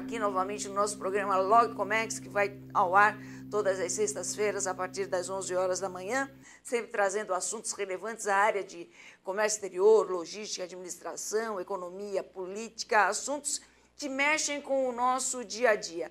Aqui novamente no nosso programa Log Comex, que vai ao ar todas as sextas-feiras a partir das 11 horas da manhã, sempre trazendo assuntos relevantes à área de comércio exterior, logística, administração, economia, política, assuntos que mexem com o nosso dia a dia.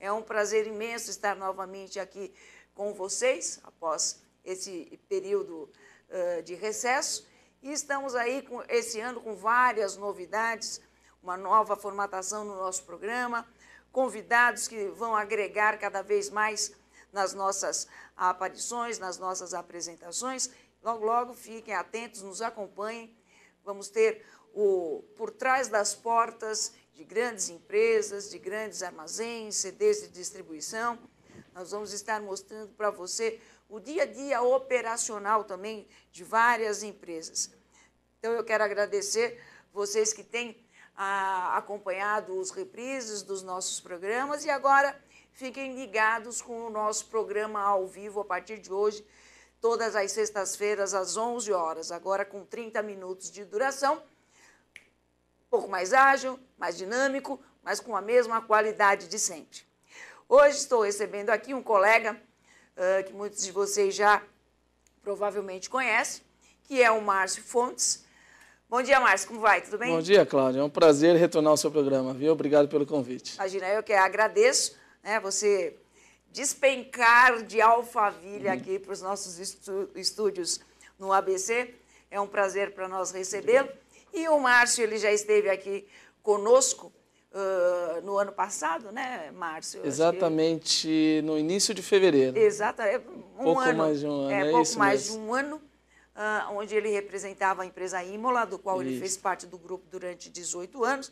É um prazer imenso estar novamente aqui com vocês após esse período uh, de recesso e estamos aí com, esse ano com várias novidades, uma nova formatação no nosso programa, convidados que vão agregar cada vez mais nas nossas aparições, nas nossas apresentações. Logo, logo, fiquem atentos, nos acompanhem. Vamos ter o por trás das portas de grandes empresas, de grandes armazéns, CDs de distribuição. Nós vamos estar mostrando para você o dia a dia operacional também de várias empresas. Então, eu quero agradecer vocês que têm ah, acompanhado os reprises dos nossos programas. E agora fiquem ligados com o nosso programa ao vivo a partir de hoje, todas as sextas-feiras às 11 horas, agora com 30 minutos de duração, um pouco mais ágil, mais dinâmico, mas com a mesma qualidade de sempre. Hoje estou recebendo aqui um colega uh, que muitos de vocês já provavelmente conhecem, que é o Márcio Fontes, Bom dia, Márcio, como vai? Tudo bem? Bom dia, Cláudia. É um prazer retornar ao seu programa, viu? Obrigado pelo convite. Imagina, eu que agradeço né, você despencar de Alphaville uhum. aqui para os nossos estúdios no ABC. É um prazer para nós recebê-lo. E o Márcio, ele já esteve aqui conosco uh, no ano passado, né, Márcio? Exatamente no início de fevereiro. Exatamente. Um pouco ano, mais de um ano, é, é pouco mais mesmo. de um ano uh, onde ele representava a empresa Imola, do qual Isso. ele fez parte do grupo durante 18 anos.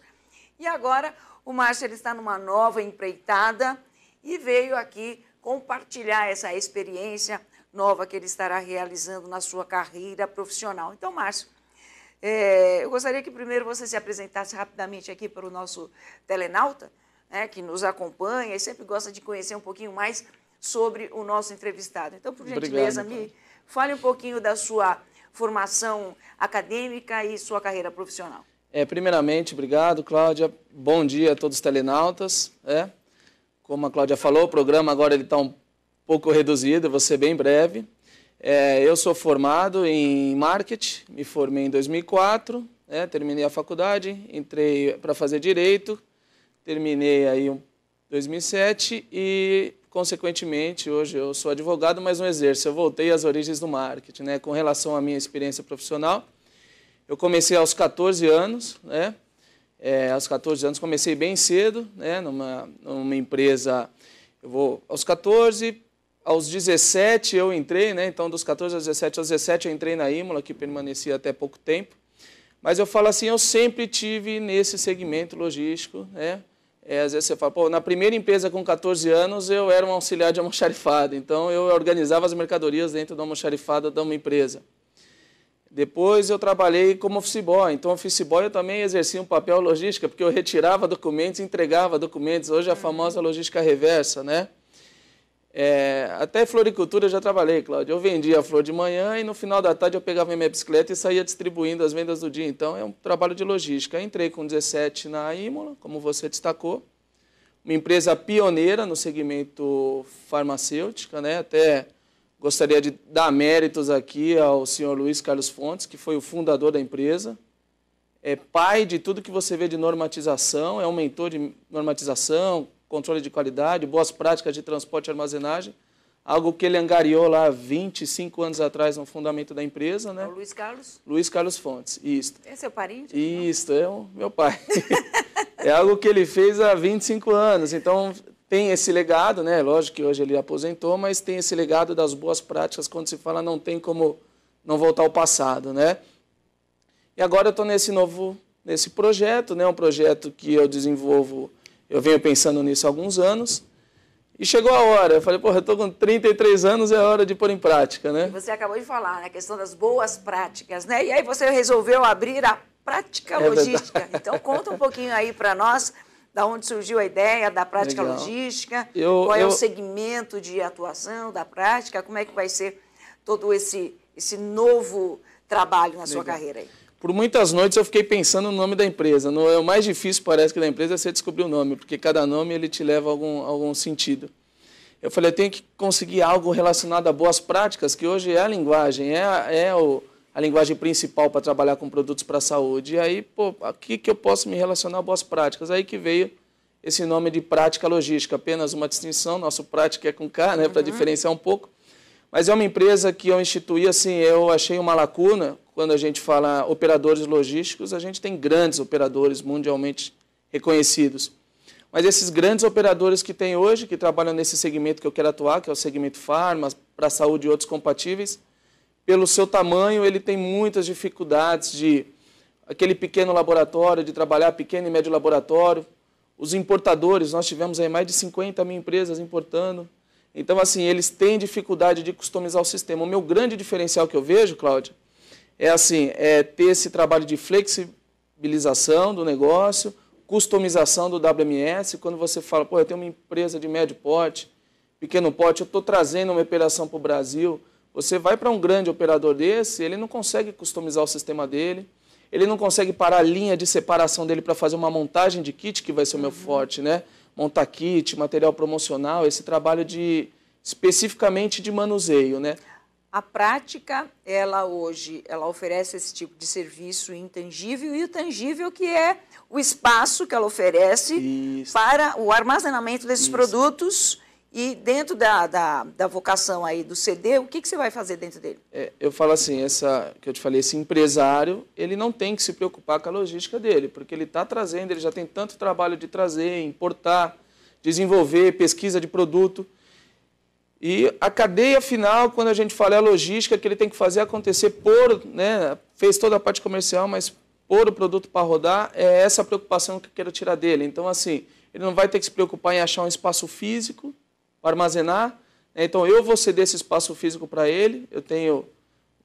E agora o Márcio ele está numa nova empreitada e veio aqui compartilhar essa experiência nova que ele estará realizando na sua carreira profissional. Então, Márcio, é, eu gostaria que primeiro você se apresentasse rapidamente aqui para o nosso telenauta, né, que nos acompanha e sempre gosta de conhecer um pouquinho mais sobre o nosso entrevistado. Então, por gentileza, Obrigado, me Fale um pouquinho da sua formação acadêmica e sua carreira profissional. É, primeiramente, obrigado, Cláudia. Bom dia a todos os telenautas. É. Como a Cláudia falou, o programa agora está um pouco reduzido, vou ser bem breve. É, eu sou formado em marketing, me formei em 2004, é, terminei a faculdade, entrei para fazer direito, terminei aí em 2007 e consequentemente, hoje eu sou advogado, mas não exerço. Eu voltei às origens do marketing, né? Com relação à minha experiência profissional, eu comecei aos 14 anos, né? É, aos 14 anos comecei bem cedo, né? Numa, numa empresa, eu vou aos 14, aos 17 eu entrei, né? Então dos 14 aos 17, aos 17 eu entrei na Imola, que permanecia até pouco tempo. Mas eu falo assim, eu sempre tive nesse segmento logístico, né? É, às vezes você fala, pô, na primeira empresa com 14 anos eu era um auxiliar de almoxarifado, então eu organizava as mercadorias dentro da almoxarifada de uma empresa. Depois eu trabalhei como office boy, então office boy eu também exercia um papel logística, porque eu retirava documentos e entregava documentos, hoje é a uhum. famosa logística reversa, né? É, até floricultura eu já trabalhei, Cláudio. Eu vendia a flor de manhã e no final da tarde eu pegava minha bicicleta e saía distribuindo as vendas do dia. Então é um trabalho de logística. Entrei com 17 na Imola, como você destacou, uma empresa pioneira no segmento farmacêutica, né? Até gostaria de dar méritos aqui ao senhor Luiz Carlos Fontes, que foi o fundador da empresa. É pai de tudo que você vê de normatização, é um mentor de normatização, controle de qualidade, boas práticas de transporte e armazenagem, algo que ele angariou lá 25 anos atrás no fundamento da empresa, né? É o Luiz Carlos? Luiz Carlos Fontes, isso. É seu parente? Isso, é o meu pai. é algo que ele fez há 25 anos, então tem esse legado, né? Lógico que hoje ele aposentou, mas tem esse legado das boas práticas quando se fala não tem como não voltar ao passado, né? E agora eu estou nesse novo nesse projeto, né? Um projeto que eu desenvolvo eu venho pensando nisso há alguns anos. E chegou a hora, eu falei, porra, eu estou com 33 anos, é hora de pôr em prática, né? Você acabou de falar, né, a questão das boas práticas, né? E aí você resolveu abrir a prática é logística. Verdade. Então conta um pouquinho aí para nós da onde surgiu a ideia da prática Legal. logística, eu, qual é eu... o segmento de atuação da prática, como é que vai ser todo esse, esse novo trabalho na Legal. sua carreira aí. Por muitas noites eu fiquei pensando no nome da empresa. No, o mais difícil, parece que da empresa é você descobrir o nome, porque cada nome ele te leva a algum, algum sentido. Eu falei, eu tenho que conseguir algo relacionado a boas práticas, que hoje é a linguagem, é, a, é o, a linguagem principal para trabalhar com produtos para a saúde. E aí, pô, aqui que eu posso me relacionar a boas práticas. Aí que veio esse nome de prática logística, apenas uma distinção, nosso prática é com K, né, para uhum. diferenciar um pouco. Mas é uma empresa que eu instituí, assim, eu achei uma lacuna, quando a gente fala operadores logísticos, a gente tem grandes operadores mundialmente reconhecidos. Mas esses grandes operadores que tem hoje, que trabalham nesse segmento que eu quero atuar, que é o segmento farma, para saúde e outros compatíveis, pelo seu tamanho, ele tem muitas dificuldades de aquele pequeno laboratório, de trabalhar pequeno e médio laboratório. Os importadores, nós tivemos aí mais de 50 mil empresas importando. Então, assim, eles têm dificuldade de customizar o sistema. O meu grande diferencial que eu vejo, Cláudia, é assim, é ter esse trabalho de flexibilização do negócio, customização do WMS, quando você fala, pô, eu tenho uma empresa de médio porte, pequeno porte, eu estou trazendo uma operação para o Brasil, você vai para um grande operador desse, ele não consegue customizar o sistema dele, ele não consegue parar a linha de separação dele para fazer uma montagem de kit, que vai ser o meu uhum. forte, né? Montar kit, material promocional, esse trabalho de especificamente de manuseio, né? A prática, ela hoje, ela oferece esse tipo de serviço intangível e o tangível que é o espaço que ela oferece Isso. para o armazenamento desses Isso. produtos e dentro da, da, da, vocação aí do CD, o que, que você vai fazer dentro dele? É, eu falo assim, essa que eu te falei, esse empresário, ele não tem que se preocupar com a logística dele, porque ele está trazendo, ele já tem tanto trabalho de trazer, importar, desenvolver, pesquisa de produto. E a cadeia final, quando a gente fala é a logística, que ele tem que fazer acontecer por, né, fez toda a parte comercial, mas pôr o produto para rodar, é essa preocupação que eu quero tirar dele. Então, assim, ele não vai ter que se preocupar em achar um espaço físico para armazenar. Né? Então, eu vou ceder esse espaço físico para ele. Eu tenho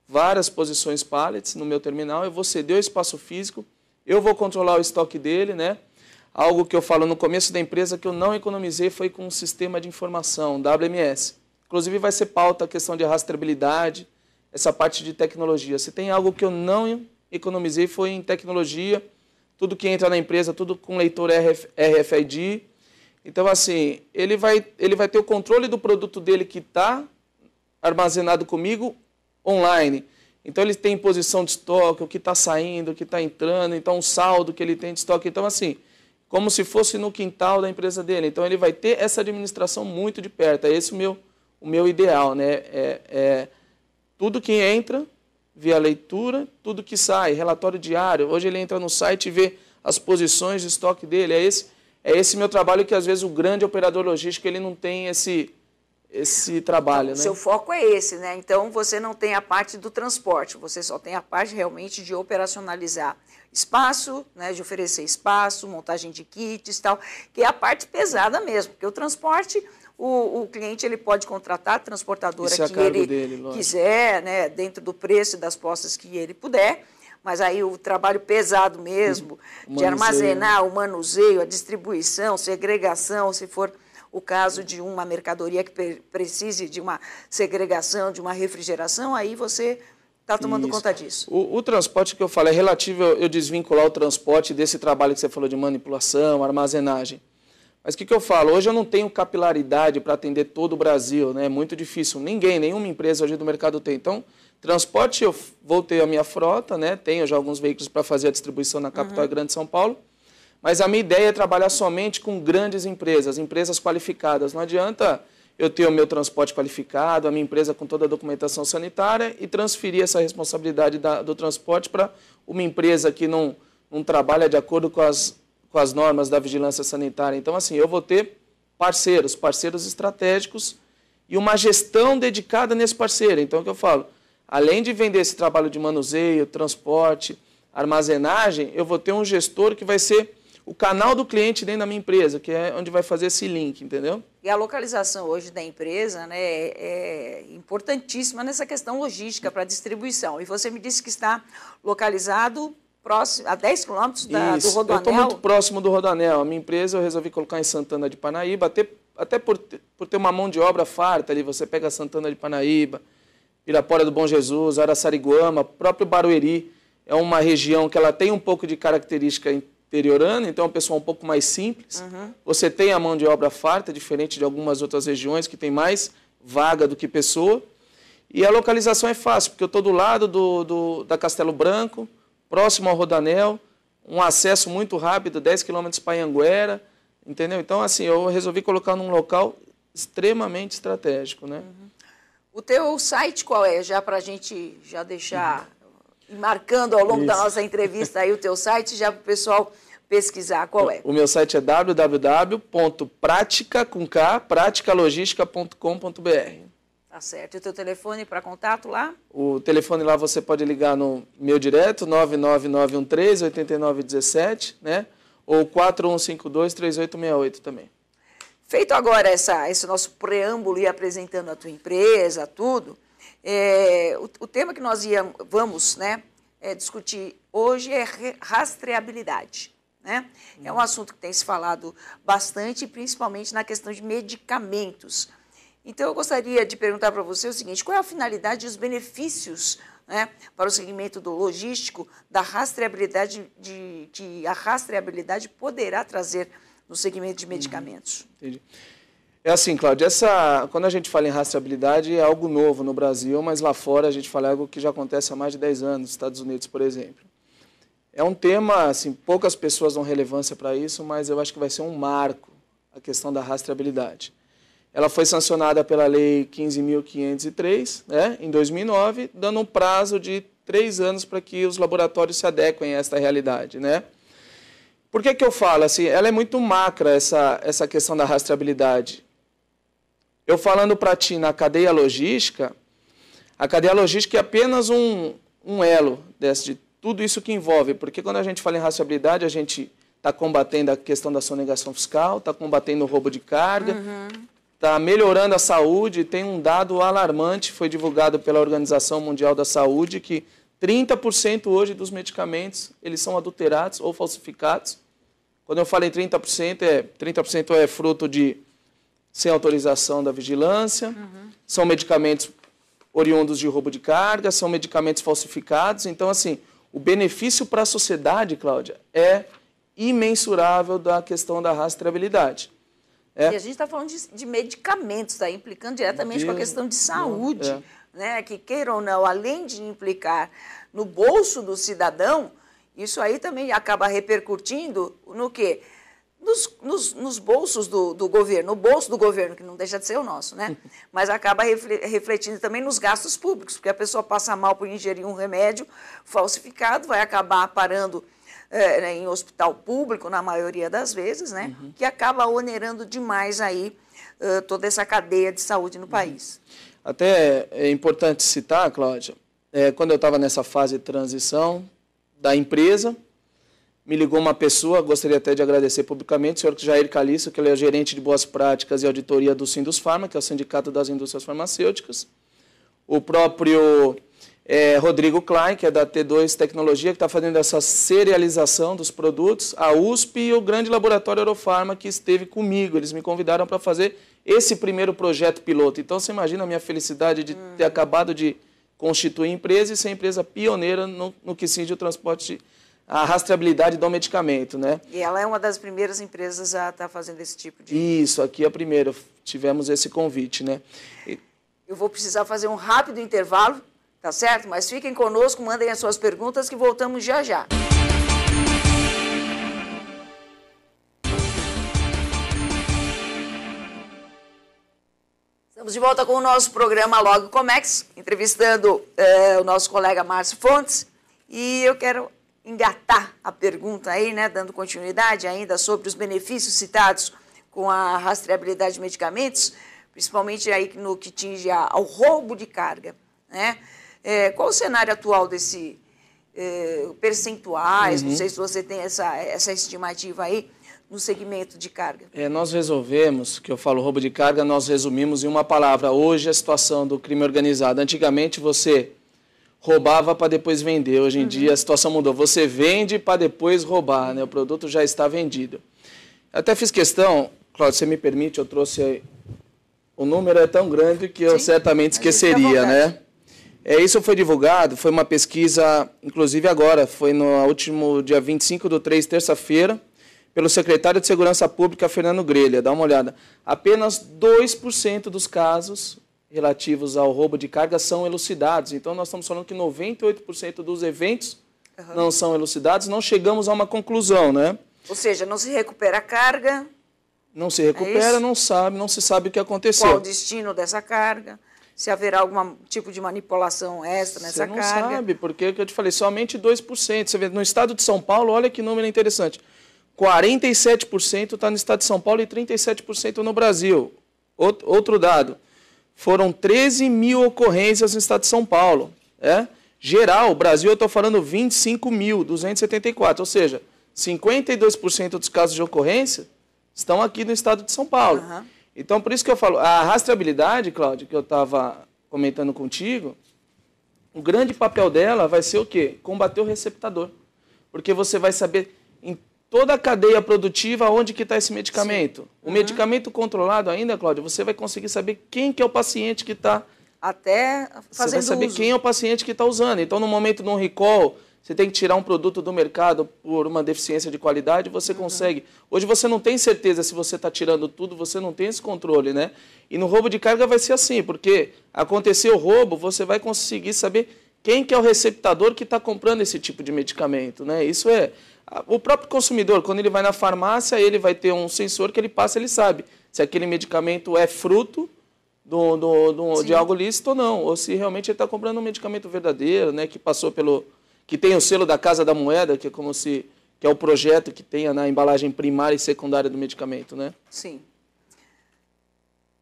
várias posições pallets no meu terminal. Eu vou ceder o espaço físico. Eu vou controlar o estoque dele, né? Algo que eu falo no começo da empresa que eu não economizei foi com um sistema de informação, WMS. Inclusive vai ser pauta a questão de rastreabilidade, essa parte de tecnologia. Se tem algo que eu não economizei foi em tecnologia, tudo que entra na empresa, tudo com leitor RF, RFID. Então, assim, ele vai, ele vai ter o controle do produto dele que está armazenado comigo online. Então, ele tem posição de estoque, o que está saindo, o que está entrando, então, o saldo que ele tem de estoque. Então, assim, como se fosse no quintal da empresa dele. Então, ele vai ter essa administração muito de perto. É esse o meu o meu ideal, né? É, é tudo que entra via leitura, tudo que sai, relatório diário. Hoje ele entra no site e vê as posições de estoque dele. É esse, é esse meu trabalho que às vezes o grande operador logístico ele não tem esse esse trabalho, então, né? Seu foco é esse, né? Então você não tem a parte do transporte, você só tem a parte realmente de operacionalizar espaço, né, de oferecer espaço, montagem de kits, tal, que é a parte pesada mesmo, porque o transporte o, o cliente ele pode contratar a transportadora é que ele dele, quiser, né, dentro do preço das postas que ele puder. Mas aí o trabalho pesado mesmo, o de armazenar, o manuseio, a distribuição, segregação, se for o caso de uma mercadoria que precise de uma segregação, de uma refrigeração, aí você está tomando Isso. conta disso. O, o, transporte que eu falei é relativo, eu desvincular o transporte desse trabalho que você falou de manipulação, armazenagem. Mas o que, que eu falo? Hoje eu não tenho capilaridade para atender todo o Brasil, né? é muito difícil. Ninguém, nenhuma empresa hoje do mercado tem. Então, transporte, eu voltei a minha frota, né? tenho já alguns veículos para fazer a distribuição na capital uhum. grande de São Paulo. Mas a minha ideia é trabalhar somente com grandes empresas, empresas qualificadas. Não adianta eu ter o meu transporte qualificado, a minha empresa com toda a documentação sanitária e transferir essa responsabilidade da, do transporte para uma empresa que não, não trabalha de acordo com as com as normas da vigilância sanitária. Então, assim, eu vou ter parceiros, parceiros estratégicos e uma gestão dedicada nesse parceiro. Então, o que eu falo, além de vender esse trabalho de manuseio, transporte, armazenagem, eu vou ter um gestor que vai ser o canal do cliente dentro da minha empresa, que é onde vai fazer esse link, entendeu? E a localização hoje da empresa né, é importantíssima nessa questão logística para distribuição. E você me disse que está localizado próximo, a 10 quilômetros do Rodoanel? Eu estou muito próximo do Rodoanel. A minha empresa eu resolvi colocar em Santana de Panaíba, até, até por, por ter uma mão de obra farta ali. Você pega Santana de Panaíba, Pirapora do Bom Jesus, Araçariguama, próprio Barueri. é uma região que ela tem um pouco de característica interiorana, então é um pessoal um pouco mais simples. Uhum. Você tem a mão de obra farta, diferente de algumas outras regiões que tem mais vaga do que pessoa. E a localização é fácil, porque eu estou do lado do, do, da Castelo Branco, próximo ao Rodanel, um acesso muito rápido, 10 quilômetros para Anguera, entendeu? Então, assim, eu resolvi colocar num local extremamente estratégico, né? Uhum. O teu site qual é? Já para a gente já deixar marcando ao longo Isso. da nossa entrevista aí o teu site, já para o pessoal pesquisar qual é. O meu site é www.praticalogistica.com.br. Tá certo. E o teu telefone para contato lá? O telefone lá você pode ligar no meu direto, 99913 8917, né? Ou 4152 3868 também. Feito agora essa, esse nosso preâmbulo e apresentando a tua empresa, tudo, é, o, o, tema que nós ia, vamos né, é, discutir hoje é rastreabilidade. Né? É um assunto que tem se falado bastante, principalmente na questão de medicamentos. Então, eu gostaria de perguntar para você o seguinte: qual é a finalidade e os benefícios né, para o segmento do logístico da rastreabilidade de, que a rastreabilidade poderá trazer no segmento de medicamentos? Entendi. É assim, Cláudia, essa, quando a gente fala em rastreabilidade é algo novo no Brasil, mas lá fora a gente fala algo que já acontece há mais de 10 anos, nos Estados Unidos, por exemplo. É um tema, assim, poucas pessoas dão relevância para isso, mas eu acho que vai ser um marco a questão da rastreabilidade. Ela foi sancionada pela Lei 15.503, né, em 2009, dando um prazo de três anos para que os laboratórios se adequem a esta realidade. Né? Por que, que eu falo assim? Ela é muito macra, essa, essa questão da rastreabilidade. Eu falando para ti na cadeia logística, a cadeia logística é apenas um, um elo desse, de tudo isso que envolve, porque quando a gente fala em rastreabilidade, a gente está combatendo a questão da sonegação fiscal, está combatendo o roubo de carga, uhum está melhorando a saúde. Tem um dado alarmante, foi divulgado pela Organização Mundial da Saúde, que 30% hoje dos medicamentos eles são adulterados ou falsificados. Quando eu falei 30%, é 30% é fruto de sem autorização da vigilância, uhum. são medicamentos oriundos de roubo de carga, são medicamentos falsificados. Então, assim, o benefício para a sociedade, Cláudia, é imensurável da questão da rastreabilidade. É. E a gente está falando de, de, medicamentos, está implicando diretamente de, com a questão de saúde, é. né? que queira ou não, além de implicar no bolso do cidadão, isso aí também acaba repercutindo no quê? Nos, nos, nos bolsos do, do, governo, no bolso do governo, que não deixa de ser o nosso, né? Mas acaba refletindo também nos gastos públicos, porque a pessoa passa mal por ingerir um remédio falsificado, vai acabar parando é, em hospital público, na maioria das vezes, né, uhum. que acaba onerando demais aí uh, toda essa cadeia de saúde no uhum. país. Até é importante citar, Cláudia, é, quando eu estava nessa fase de transição da empresa, me ligou uma pessoa, gostaria até de agradecer publicamente, o senhor Jair Calixto, que ele é gerente de boas práticas e auditoria do Sindus Farma, que é o Sindicato das Indústrias Farmacêuticas. O próprio é, Rodrigo Klein, que é da T2 Tecnologia, que está fazendo essa serialização dos produtos, a USP e o grande laboratório Eurofarma, que esteve comigo. Eles me convidaram para fazer esse primeiro projeto piloto. Então, você imagina a minha felicidade de ter acabado de constituir empresa e ser empresa pioneira no, no que cinge o transporte, a rastreabilidade do medicamento. Né? E ela é uma das primeiras empresas a estar tá fazendo esse tipo de... Isso, aqui é a primeira. Tivemos esse convite. Né? E... Eu vou precisar fazer um rápido intervalo Tá certo? Mas fiquem conosco, mandem as suas perguntas que voltamos já já. Estamos de volta com o nosso programa Logo Comex, entrevistando é, o nosso colega Márcio Fontes. E eu quero engatar a pergunta aí, né, dando continuidade ainda sobre os benefícios citados com a rastreabilidade de medicamentos, principalmente aí no que tinge ao roubo de carga, né? É, qual o cenário atual desse é, percentuais? Uhum. Não sei se você tem essa, essa estimativa aí no segmento de carga. É, nós resolvemos, que eu falo roubo de carga, nós resumimos em uma palavra. Hoje a situação do crime organizado. Antigamente você roubava para depois vender. Hoje em uhum. dia a situação mudou. Você vende para depois roubar, né? O produto já está vendido. Até fiz questão, Cláudio, você me permite, eu trouxe aí. O número é tão grande que eu Sim, certamente esqueceria, né? É, isso foi divulgado, foi uma pesquisa, inclusive agora, foi no último dia 25 do 3, terça-feira, pelo secretário de Segurança Pública, Fernando Grelha. Dá uma olhada. Apenas 2% dos casos relativos ao roubo de carga são elucidados. Então, nós estamos falando que 98% dos eventos uhum. não são elucidados. Não chegamos a uma conclusão, né? Ou seja, não se recupera a carga. Não se recupera, é não sabe, não se sabe o que aconteceu. Qual o destino dessa carga? Se haverá algum tipo de manipulação extra nessa carga? Você não sabe, porque, que eu te falei, somente 2%. Você vê, no estado de São Paulo, olha que número interessante. 47% está no estado de São Paulo e 37% no Brasil. Outro dado, foram 13 mil ocorrências no estado de São Paulo. É? Geral, Brasil, eu estou falando 25.274, ou seja, 52% dos casos de ocorrência estão aqui no estado de São Paulo. Uhum. Então, por isso que eu falo, a rastreabilidade, Cláudio, que eu estava comentando contigo, o grande papel dela vai ser o quê? Combater o receptador. Porque você vai saber em toda a cadeia produtiva onde que está esse medicamento. Sim. O uhum. medicamento controlado ainda, Cláudio, você vai conseguir saber quem que é o paciente que está... Até fazendo Você vai saber uso. quem é o paciente que está usando. Então, no momento de um recall, você tem que tirar um produto do mercado por uma deficiência de qualidade, você uhum. consegue. Hoje você não tem certeza se você está tirando tudo, você não tem esse controle, né? E no roubo de carga vai ser assim, porque aconteceu o roubo, você vai conseguir saber quem que é o receptador que está comprando esse tipo de medicamento, né? Isso é o próprio consumidor, quando ele vai na farmácia, ele vai ter um sensor que ele passa, ele sabe se aquele medicamento é fruto do, do, do de algo lícito ou não, ou se realmente ele está comprando um medicamento verdadeiro, né, que passou pelo, que tem o selo da Casa da Moeda, que é como se que é o projeto que tenha na embalagem primária e secundária do medicamento, né? Sim.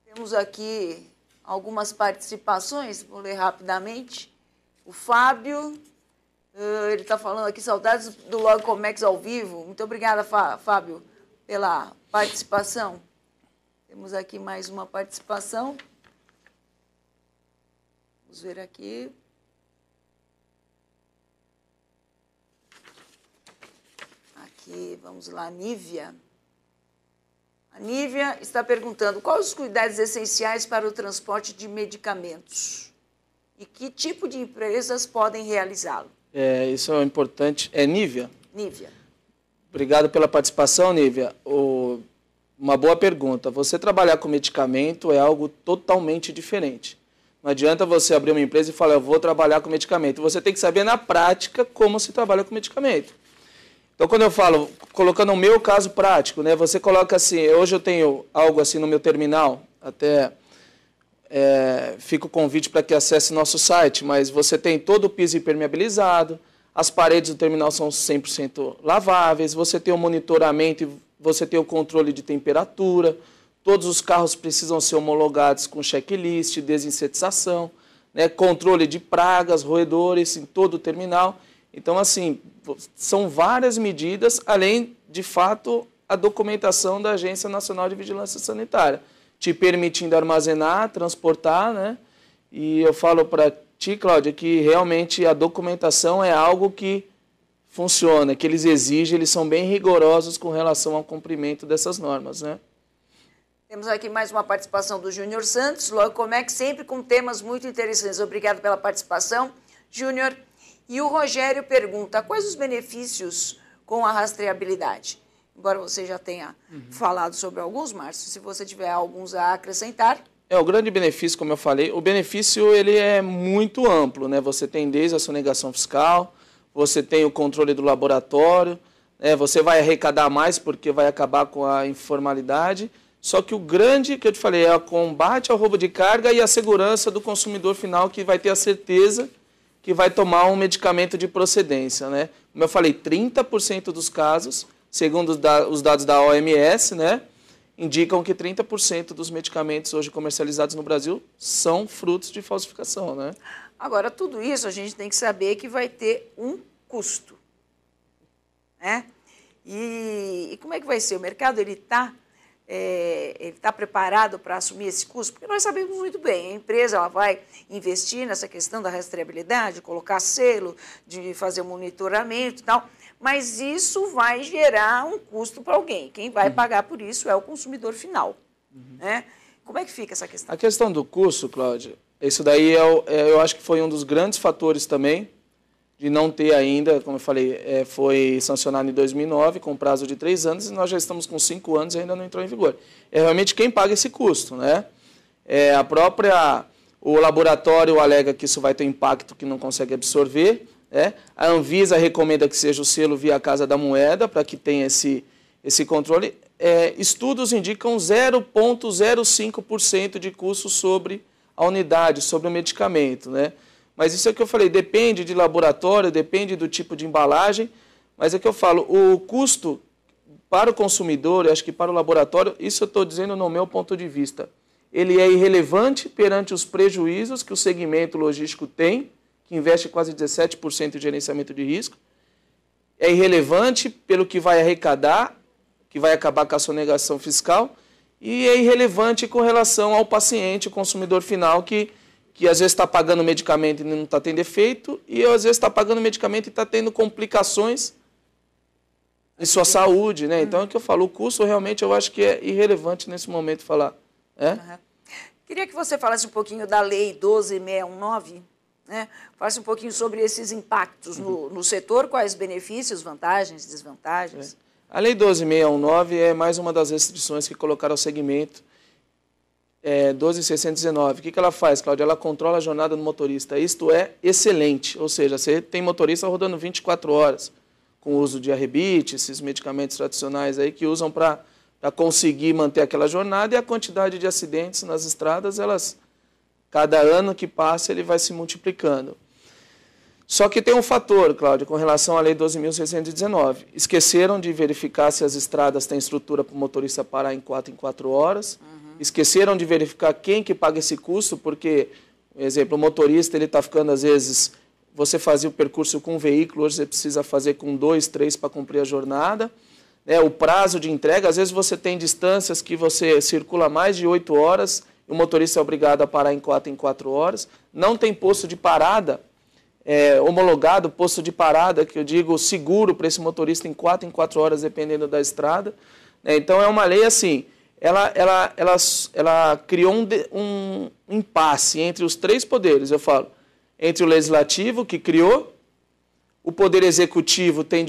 Temos aqui algumas participações, vou ler rapidamente. O Fábio Uh, ele está falando aqui, saudades do Logo Comex ao vivo. Muito obrigada, Fábio, pela participação. Temos aqui mais uma participação. Vamos ver aqui. Aqui, vamos lá, Nívia. A Nívia está perguntando quais os cuidados essenciais para o transporte de medicamentos e que tipo de empresas podem realizá-lo. É, isso é importante. É Nívia? Nívia. Obrigado pela participação, Nívia. O, uma boa pergunta. Você trabalhar com medicamento é algo totalmente diferente. Não adianta você abrir uma empresa e falar, eu vou trabalhar com medicamento. Você tem que saber na prática como se trabalha com medicamento. Então, quando eu falo, colocando o meu caso prático, né, você coloca assim, hoje eu tenho algo assim no meu terminal, até é, fica o convite para que acesse nosso site, mas você tem todo o piso impermeabilizado, as paredes do terminal são 100% laváveis, você tem o monitoramento, você tem o controle de temperatura, todos os carros precisam ser homologados com checklist, desinsetização, né, controle de pragas, roedores em todo o terminal. Então, assim, são várias medidas, além, de fato, a documentação da Agência Nacional de Vigilância Sanitária te permitindo armazenar, transportar, né? E eu falo para ti, Cláudia, que realmente a documentação é algo que funciona, que eles exigem, eles são bem rigorosos com relação ao cumprimento dessas normas, né? Temos aqui mais uma participação do Júnior Santos, logo como é que sempre com temas muito interessantes. Obrigado pela participação, Júnior. E o Rogério pergunta: quais os benefícios com a rastreabilidade? embora você já tenha uhum. falado sobre alguns, Márcio, se você tiver alguns a acrescentar. É, o grande benefício, como eu falei, o benefício ele é muito amplo, né? Você tem desde a sonegação fiscal, você tem o controle do laboratório, né? você vai arrecadar mais porque vai acabar com a informalidade. Só que o grande que eu te falei é o combate ao roubo de carga e a segurança do consumidor final que vai ter a certeza que vai tomar um medicamento de procedência, né? Como eu falei, 30% dos casos segundo os dados da OMS, né, indicam que 30% dos medicamentos hoje comercializados no Brasil são frutos de falsificação. Né? Agora, tudo isso a gente tem que saber que vai ter um custo. Né? E, e como é que vai ser? O mercado ele está é, ele está preparado para assumir esse custo? Porque nós sabemos muito bem, a empresa ela vai investir nessa questão da rastreabilidade, colocar selo, de fazer monitoramento e tal, mas isso vai gerar um custo para alguém. Quem vai uhum. pagar por isso é o consumidor final. Uhum. Né? Como é que fica essa questão? A questão do custo, Cláudia, Isso daí é, é, eu acho que foi um dos grandes fatores também de não ter ainda, como eu falei, é, foi sancionado em 2009 com prazo de três anos e nós já estamos com cinco anos e ainda não entrou em vigor. É realmente quem paga esse custo, né? É, a própria o laboratório alega que isso vai ter impacto que não consegue absorver. Né? A Anvisa recomenda que seja o selo via Casa da Moeda para que tenha esse, esse controle. É, estudos indicam 0,05% de custo sobre a unidade, sobre o medicamento. Né? Mas isso é o que eu falei, depende de laboratório, depende do tipo de embalagem. Mas é que eu falo, o custo para o consumidor, acho que para o laboratório, isso eu estou dizendo no meu ponto de vista ele é irrelevante perante os prejuízos que o segmento logístico tem, que investe quase 17% em gerenciamento de risco. É irrelevante pelo que vai arrecadar, que vai acabar com a sonegação fiscal, e é irrelevante com relação ao paciente, o consumidor final, que, que às vezes está pagando medicamento e não está tendo efeito, e às vezes está pagando medicamento e está tendo complicações em sua saúde. Né? Então, é o que eu falo, o custo realmente eu acho que é irrelevante nesse momento falar. É? Uhum. Queria que você falasse um pouquinho da Lei 12619, né? falasse um pouquinho sobre esses impactos no, no setor, quais benefícios, vantagens, desvantagens. É. A Lei 12619 é mais uma das restrições que colocaram ao segmento é, 12619. O que, que ela faz, Cláudia? Ela controla a jornada do motorista. Isto é excelente, ou seja, você tem motorista rodando 24 horas com o uso de arrebite, esses medicamentos tradicionais aí que usam para conseguir manter aquela jornada e a quantidade de acidentes nas estradas, elas cada ano que passa ele vai se multiplicando. Só que tem um fator, Cláudio, com relação à Lei 12.619. Esqueceram de verificar se as estradas têm estrutura para o motorista parar em 4 em 4 horas. Uhum. Esqueceram de verificar quem que paga esse custo, porque, por exemplo, o motorista ele está ficando, às vezes, você fazia o percurso com um veículo, hoje você precisa fazer com dois, três para cumprir a jornada né, o prazo de entrega. Às vezes você tem distâncias que você circula mais de oito horas o motorista é obrigado a parar em quatro em quatro horas. Não tem posto de parada é, homologado, posto de parada, que eu digo seguro para esse motorista em quatro em quatro horas, dependendo da estrada. É, então é uma lei assim, ela, ela, ela, ela criou um, um impasse entre os três poderes, eu falo, entre o legislativo, que criou, o poder executivo tem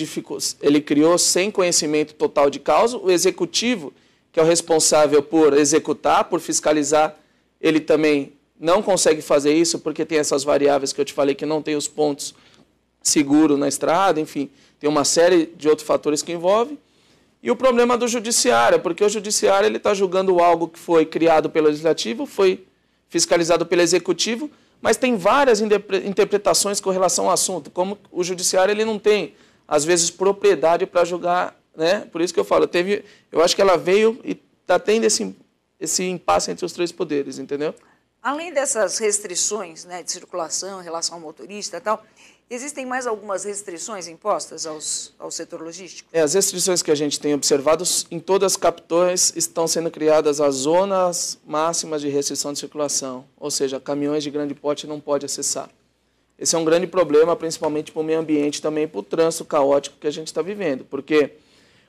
ele criou sem conhecimento total de causa. O executivo, que é o responsável por executar, por fiscalizar, ele também não consegue fazer isso porque tem essas variáveis que eu te falei que não tem os pontos seguros na estrada, enfim, tem uma série de outros fatores que envolvem. E o problema do judiciário, porque o judiciário ele está julgando algo que foi criado pelo legislativo, foi fiscalizado pelo executivo, mas tem várias interpretações com relação ao assunto, como o judiciário ele não tem, às vezes, propriedade para julgar, né? Por isso que eu falo, teve, eu acho que ela veio e está tendo esse, esse impasse entre os três poderes, entendeu? Além dessas restrições né, de circulação em relação ao motorista e tal, Existem mais algumas restrições impostas aos, ao setor logístico? É, as restrições que a gente tem observado, em todas as capitais estão sendo criadas as zonas máximas de restrição de circulação, ou seja, caminhões de grande porte não podem acessar. Esse é um grande problema, principalmente para o meio ambiente também para o trânsito caótico que a gente está vivendo, porque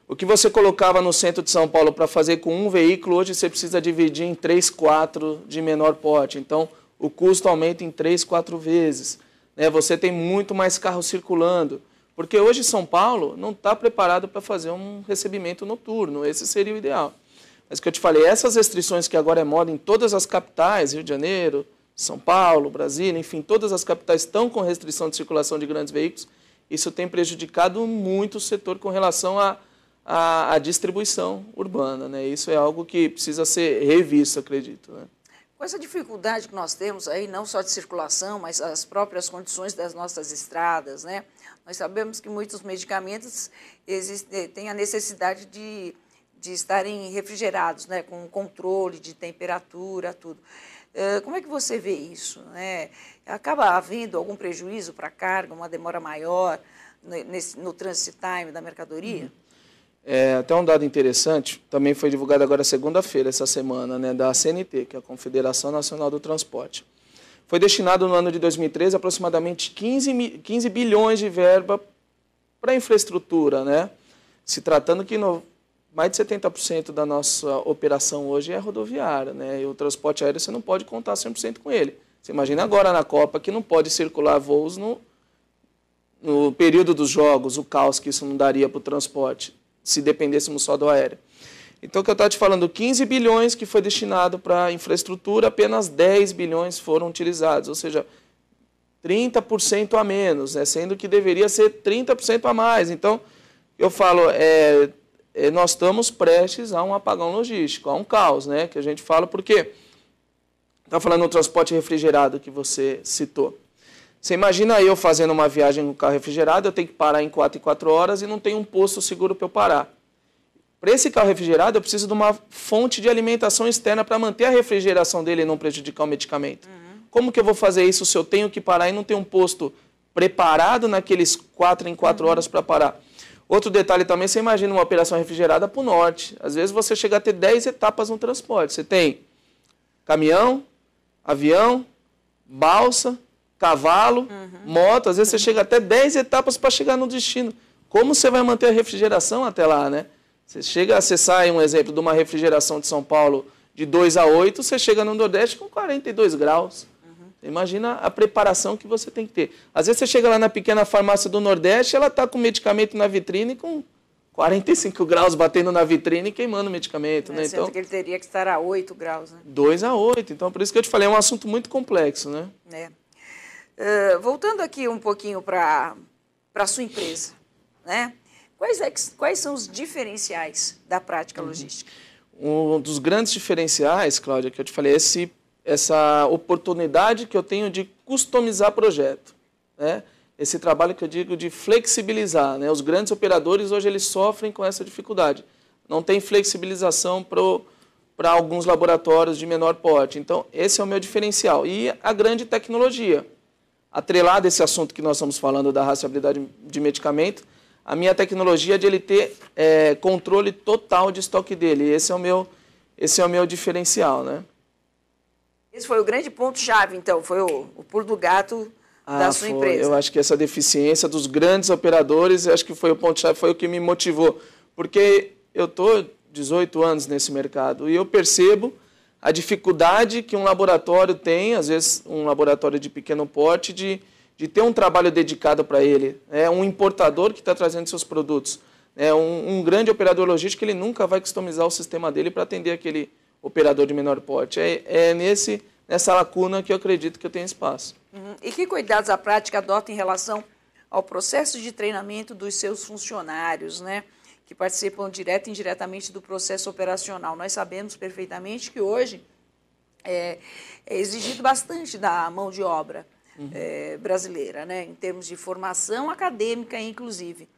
o que você colocava no centro de São Paulo para fazer com um veículo, hoje você precisa dividir em três, quatro de menor porte. Então, o custo aumenta em três, quatro vezes né, você tem muito mais carros circulando. Porque hoje São Paulo não está preparado para fazer um recebimento noturno, esse seria o ideal. Mas que eu te falei, essas restrições que agora é moda em todas as capitais, Rio de Janeiro, São Paulo, Brasília, enfim, todas as capitais estão com restrição de circulação de grandes veículos, isso tem prejudicado muito o setor com relação à a, a, a, distribuição urbana. Né? Isso é algo que precisa ser revisto, acredito. Né? Com essa dificuldade que nós temos aí, não só de circulação, mas as próprias condições das nossas estradas, né? Nós sabemos que muitos medicamentos existem, têm a necessidade de, de estarem refrigerados, né? Com controle de temperatura, tudo. Como é que você vê isso? Né? Acaba havendo algum prejuízo para a carga, uma demora maior nesse, no transit time da mercadoria? Uhum. É, até um dado interessante, também foi divulgado agora segunda-feira, essa semana, né, da CNT, que é a Confederação Nacional do Transporte. Foi destinado no ano de 2013 aproximadamente 15, 15 bilhões de verba para infraestrutura, né? se tratando que no, mais de 70% da nossa operação hoje é rodoviária, né? e o transporte aéreo você não pode contar 100% com ele. Você imagina agora na Copa que não pode circular voos no, no período dos jogos, o caos que isso não daria para o transporte, se dependêssemos só do aéreo. Então, o que eu estava te falando, 15 bilhões que foi destinado para infraestrutura, apenas 10 bilhões foram utilizados, ou seja, 30% a menos, né? sendo que deveria ser 30% a mais. Então, eu falo, é, é, nós estamos prestes a um apagão logístico, a um caos, né? que a gente fala, porque está falando no transporte refrigerado que você citou. Você imagina eu fazendo uma viagem com carro refrigerado, eu tenho que parar em 4 e 4 horas e não tem um posto seguro para eu parar. Para esse carro refrigerado, eu preciso de uma fonte de alimentação externa para manter a refrigeração dele e não prejudicar o medicamento. Uhum. Como que eu vou fazer isso se eu tenho que parar e não tem um posto preparado naqueles quatro em quatro uhum. horas para parar? Outro detalhe também, você imagina uma operação refrigerada para o norte. Às vezes você chega a ter 10 etapas no transporte. Você tem caminhão, avião, balsa, cavalo, uhum. moto. Às vezes você chega até 10 etapas para chegar no destino. Como você vai manter a refrigeração até lá, né? Você chega, você sai, um exemplo, de uma refrigeração de São Paulo de 2 a 8, você chega no Nordeste com 42 graus. Uhum. Imagina a preparação que você tem que ter. Às vezes você chega lá na pequena farmácia do Nordeste, ela está com medicamento na vitrine com 45 graus batendo na vitrine e queimando o medicamento. É, né? Então, que ele teria que estar a 8 graus. Né? 2 a 8. Então, por isso que eu te falei, é um assunto muito complexo. Né? É. Uh, voltando aqui um pouquinho para a sua empresa, né? Quais, é, quais são os diferenciais da prática uhum. logística? Um dos grandes diferenciais, Cláudia, que eu te falei, é esse, essa oportunidade que eu tenho de customizar projeto. Né? Esse trabalho que eu digo de flexibilizar. Né? Os grandes operadores hoje eles sofrem com essa dificuldade. Não tem flexibilização para alguns laboratórios de menor porte. Então, esse é o meu diferencial. E a grande tecnologia. Atrelado a esse assunto que nós estamos falando da rastreabilidade de medicamento, a minha tecnologia de ele ter é, controle total de estoque dele. Esse é o meu, esse é o meu diferencial, né? Esse foi o grande ponto-chave, então, foi o, o pulo do gato ah, da sua foi. empresa. Eu acho que essa deficiência dos grandes operadores, acho que foi o ponto-chave, foi o que me motivou. Porque eu estou 18 anos nesse mercado e eu percebo a dificuldade que um laboratório tem, às vezes um laboratório de pequeno porte, de de ter um trabalho dedicado para ele. É um importador que está trazendo seus produtos. É um, um, grande operador logístico, ele nunca vai customizar o sistema dele para atender aquele operador de menor porte. É, é, nesse, nessa lacuna que eu acredito que eu tenho espaço. Uhum. E que cuidados a prática adota em relação ao processo de treinamento dos seus funcionários, né? Que participam direto e indiretamente do processo operacional? Nós sabemos perfeitamente que hoje é, é exigido bastante da mão de obra uhum. é, brasileira, né? em termos de formação acadêmica, inclusive.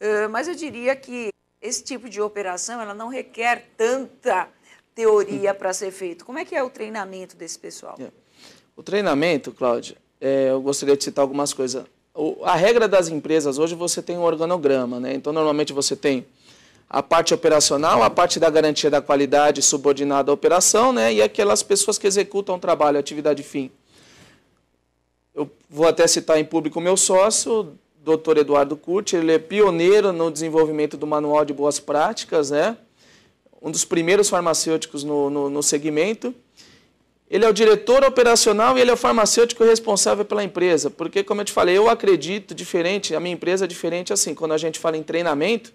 Uh, mas eu diria que esse tipo de operação ela não requer tanta teoria uhum. para ser feito. Como é que é o treinamento desse pessoal? É. O treinamento, Cláudia, é, eu gostaria de citar algumas coisas. O, a regra das empresas hoje você tem um organograma, né? Então normalmente você tem a parte operacional, a parte da garantia da qualidade subordinada à operação, né? E aquelas pessoas que executam o trabalho, atividade fim. Eu vou até citar em público o meu sócio, Dr. Eduardo Curti, ele é pioneiro no desenvolvimento do Manual de Boas Práticas, né? um dos primeiros farmacêuticos no, no, no segmento. Ele é o diretor operacional e ele é o farmacêutico responsável pela empresa, porque, como eu te falei, eu acredito diferente, a minha empresa é diferente assim, quando a gente fala em treinamento,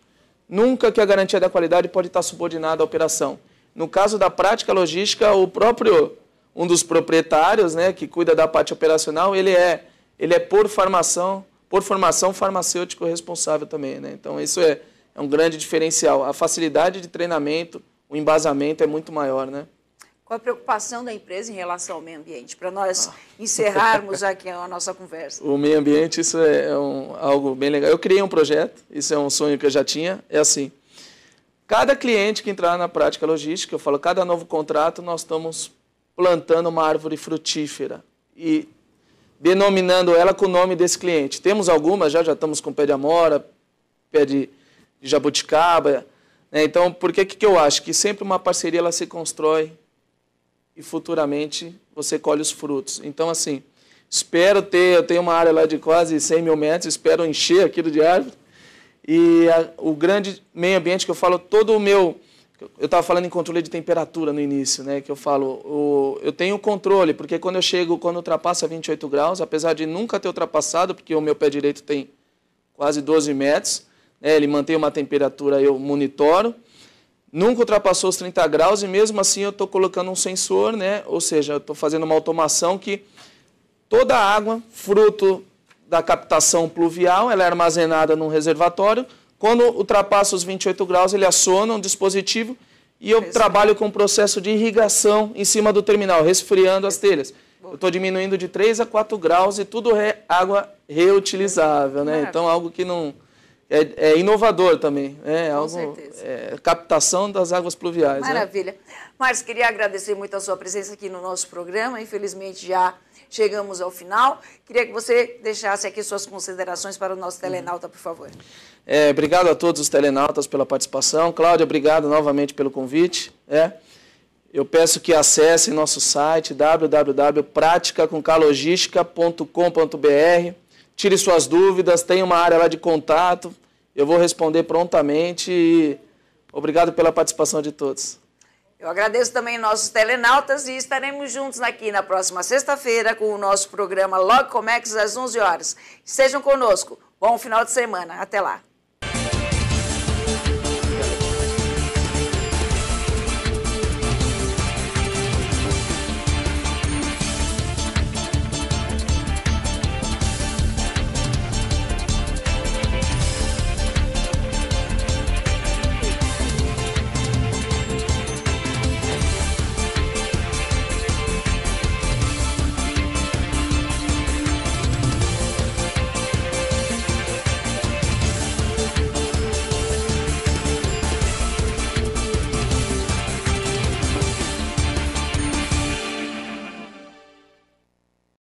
nunca que a garantia da qualidade pode estar subordinada à operação. No caso da prática logística, o próprio um dos proprietários, né, que cuida da parte operacional, ele é, ele é por formação, por formação farmacêutico responsável também, né? Então isso é, é um grande diferencial. A facilidade de treinamento, o embasamento é muito maior, né? Qual a preocupação da empresa em relação ao meio ambiente? Para nós ah. encerrarmos aqui a nossa conversa. O meio ambiente, isso é, é um, algo bem legal. Eu criei um projeto, isso é um sonho que eu já tinha, é assim. Cada cliente que entrar na prática logística, eu falo, cada novo contrato, nós estamos plantando uma árvore frutífera e denominando ela com o nome desse cliente. Temos algumas, já já estamos com pé de amora, pé de, de jabuticaba. Né? Então, por que, que eu acho? Que sempre uma parceria ela se constrói e futuramente você colhe os frutos. Então, assim, espero ter, eu tenho uma área lá de quase 100 mil metros, espero encher aquilo de árvore. E a, o grande meio ambiente que eu falo, todo o meu Eu estava falando em controle de temperatura no início, né? Que eu falo, o, eu tenho controle, porque quando eu chego, quando ultrapassa 28 graus, apesar de nunca ter ultrapassado, porque o meu pé direito tem quase 12 metros, né, ele mantém uma temperatura, eu monitoro. Nunca ultrapassou os 30 graus e mesmo assim eu estou colocando um sensor, né? Ou seja, eu estou fazendo uma automação que toda a água, fruto da captação pluvial, ela é armazenada num reservatório quando ultrapassa os 28 graus, ele aciona um dispositivo e eu trabalho com um processo de irrigação em cima do terminal, resfriando as telhas. Eu estou diminuindo de 3 a 4 graus e tudo é água reutilizável, né? Então, algo que não... É, é inovador também. É com algo, certeza. É, captação das águas pluviais. Né? Maravilha. Né? Márcio, queria agradecer muito a sua presença aqui no nosso programa. Infelizmente, já chegamos ao final. Queria que você deixasse aqui suas considerações para o nosso telenauta, por favor. É, obrigado a todos os telenautas pela participação. Cláudia, obrigado novamente pelo convite. É. Eu peço que acessem nosso site www.praticacomcalogistica.com.br. Tire suas dúvidas, tem uma área lá de contato. Eu vou responder prontamente e obrigado pela participação de todos. Eu agradeço também nossos telenautas e estaremos juntos aqui na próxima sexta-feira com o nosso programa Log Comex às 11 horas. Estejam conosco. Bom final de semana. Até lá.